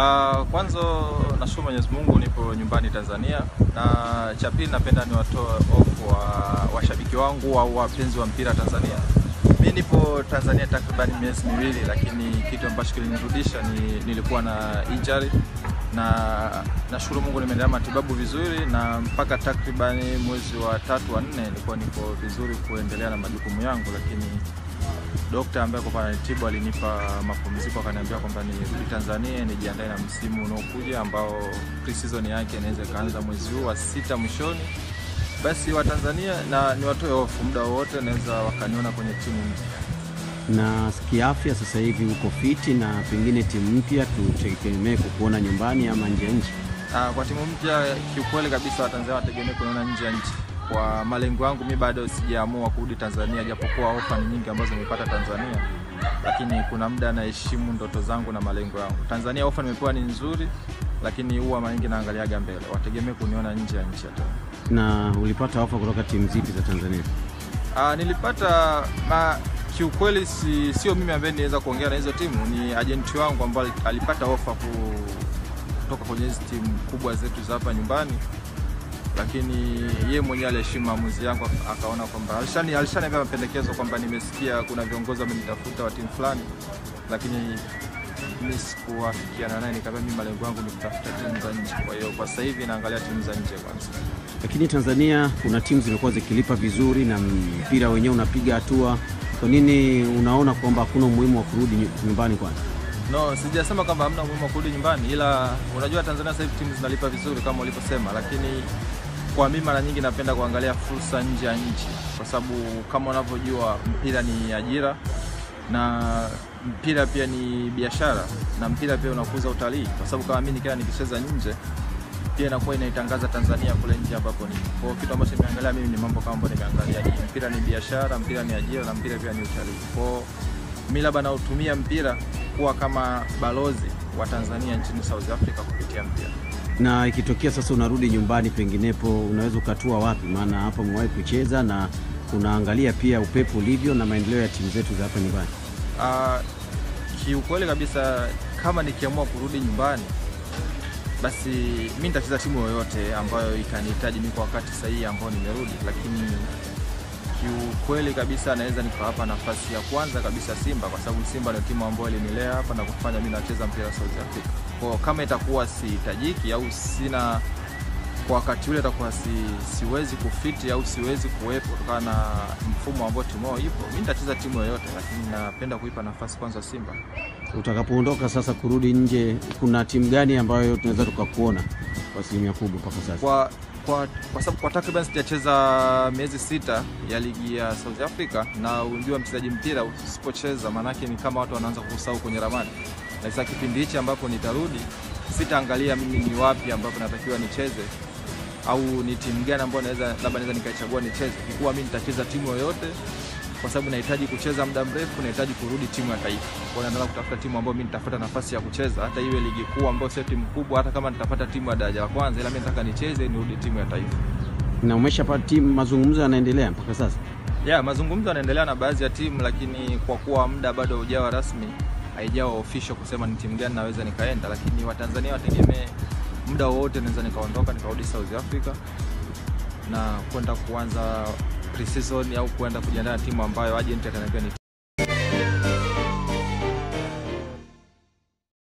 Uh, kwanza nashukuru Mwenyezi Mungu nipo nyumbani Tanzania, na cha pili napenda niwatoe ofu wa washabiki wangu au wapenzi wa mpira Tanzania. Mi nipo Tanzania takriban miezi miwili, lakini kitu ambacho kilinirudisha ni nilikuwa na injury na nashukuru Mungu nimeendelea matibabu vizuri, na mpaka takriban mwezi wa tatu wa nne nilikuwa niko vizuri kuendelea na majukumu yangu, lakini dokta ambaye kwa ananitibu alinipa mapumziko, akaniambia kwamba nirudi Tanzania nijiandae na msimu unaokuja ambao pre-season yake inaweza ikaanza mwezi huu wa sita mwishoni. Basi wa Tanzania na niwatoe hofu, muda wowote naweza wakaniona kwenye timu mpya. Na kiafya sasa hivi uko fiti, na pengine timu mpya tutegemee kukuona nyumbani ama nje ya nchi? Ah, kwa timu mpya kiukweli kabisa Watanzania wategemee kuniona nje ya nchi. Kwa malengo yangu mi bado sijaamua kurudi Tanzania, japokuwa ofa ni nyingi ambazo nimepata Tanzania, lakini kuna muda naheshimu ndoto zangu na malengo yangu. Tanzania ofa nimepewa ni nzuri, lakini huwa mara nyingi naangaliaga mbele. Wategemee kuniona nje ya nchi hata. Na ulipata ofa kutoka timu zipi za Tanzania? Ah, nilipata ma, kiukweli si, sio mimi ambaye niweza kuongea na hizo timu, ni ajenti wangu ambaye alipata ofa kutoka kwenye hizi timu kubwa zetu za hapa nyumbani, lakini ye mwenyewe aliheshimu maamuzi yangu, akaona kwamba alishani alishaniambia mapendekezo kwamba nimesikia kuna viongozi wamenitafuta wa timu fulani, lakini mimi sikuafikiana naye, nikaambia mimi malengo yangu ni kutafuta timu za nje. Kwa hiyo kwa sasa hivi naangalia timu za nje kwanza. Lakini Tanzania kuna timu zimekuwa zikilipa vizuri na mpira wenyewe unapiga hatua. Kwa nini unaona kwamba hakuna umuhimu wa kurudi nyumbani kwanza? No, sijasema kwamba hamna umuhimu wa kurudi nyumbani, ila unajua Tanzania sasa hivi timu zinalipa vizuri kama ulivyosema, lakini kwa mimi mara nyingi napenda kuangalia fursa nje ya nchi, kwa sababu kama unavyojua mpira ni ajira na mpira pia ni biashara na mpira pia unakuza utalii, kwa sababu kama mimi nikiwa nikicheza nje pia inakuwa inaitangaza Tanzania kule nje ambapo ni. Kwa kitu ambacho nimeangalia mimi ni mambo kama ambayo nimeangalia ni mpira ni biashara, mpira ni ajira na mpira pia ni utalii. Kwa hiyo mimi labda nautumia mpira kuwa kama balozi wa Tanzania nchini South Africa kupitia mpira. Na ikitokea sasa unarudi nyumbani, penginepo unaweza ukatua wapi? Maana hapa umewahi kucheza na unaangalia pia upepo ulivyo na maendeleo ya timu zetu za hapa nyumbani. Uh, kiukweli kabisa kama nikiamua kurudi nyumbani basi mi nitacheza timu yoyote ambayo itanihitaji mimi kwa wakati sahihi ambao nimerudi, lakini kiukweli kabisa naweza nikawapa nafasi ya kwanza kabisa Simba, kwa sababu Simba ndio timu ambayo ilinilea hapa na kufanya mimi nacheza mpira South Africa. Kwa kama itakuwa sihitajiki au sina kwa wakati ule itakuwa si, siwezi kufiti au siwezi kuwepo kutokana na mfumo ambao timu yao ipo, mimi nitacheza timu yoyote, lakini napenda kuipa nafasi kwanza Simba. Utakapoondoka sasa kurudi nje, kuna timu gani ambayo tunaweza tukakuona kwa asilimia kubwa mpaka sasa? kwa kwa, kwa sababu kwa takriban sijacheza miezi sita ya ligi ya South Africa, na unjua mchezaji mpira usipocheza maanake ni kama watu wanaanza kusahau kwenye ramani. Na sasa kipindi hichi ambapo nitarudi, sitaangalia mimi ni wapi ambapo natakiwa nicheze au ni timu gani ambayo naweza labda naweza nikaichagua nicheze, ikuwa mimi nitacheza timu yoyote, kwa sababu nahitaji kucheza muda mrefu, nahitaji kurudi timu ya taifa. Kwa hiyo naendelea kutafuta timu ambayo mimi nitapata nafasi ya kucheza, hata iwe ligi kuu ambayo sio timu kubwa, hata kama nitapata timu ya daraja la kwanza, ila mimi nataka nicheze, nirudi timu ya taifa. Na umeshapata timu, mazungumzo yanaendelea mpaka sasa? Yeah, mazungumzo yanaendelea na baadhi ya timu, lakini kwa kuwa muda bado haujawa rasmi, haijawa official kusema ni timu gani naweza nikaenda, lakini Watanzania wategemee muda wowote naweza nikaondoka nikarudi South Africa na kwenda kuanza pre-season au kuenda kujiandaa na timu ambayo agent ataniambia ni